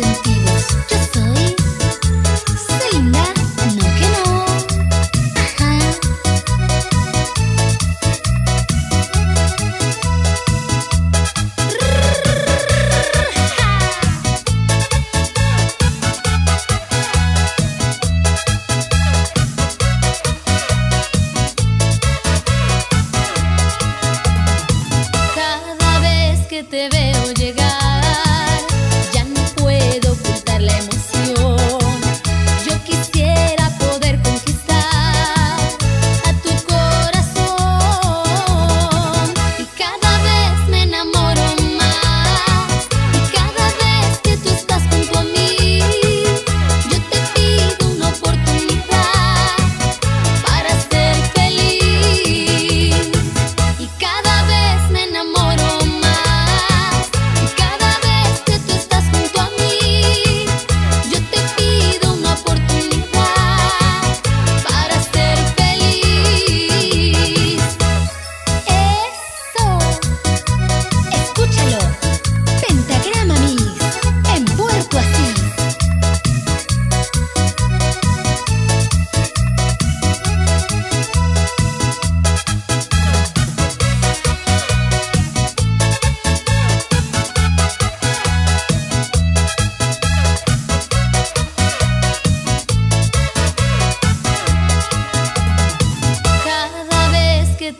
sentidos. Yo soy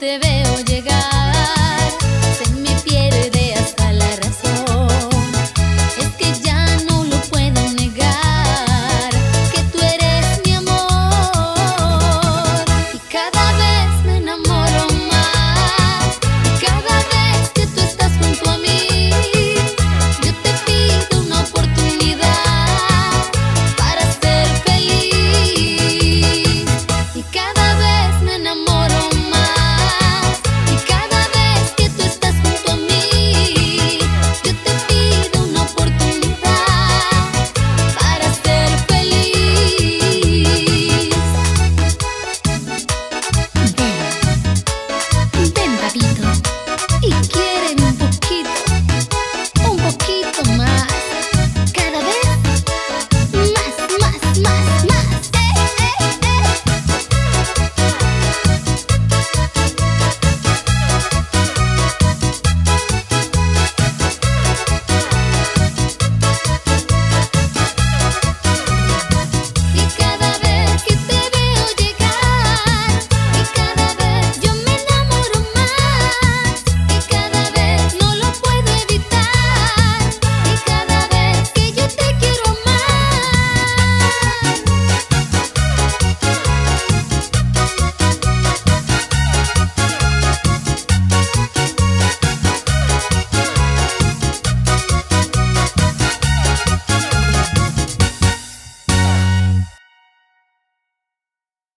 te veo llegar.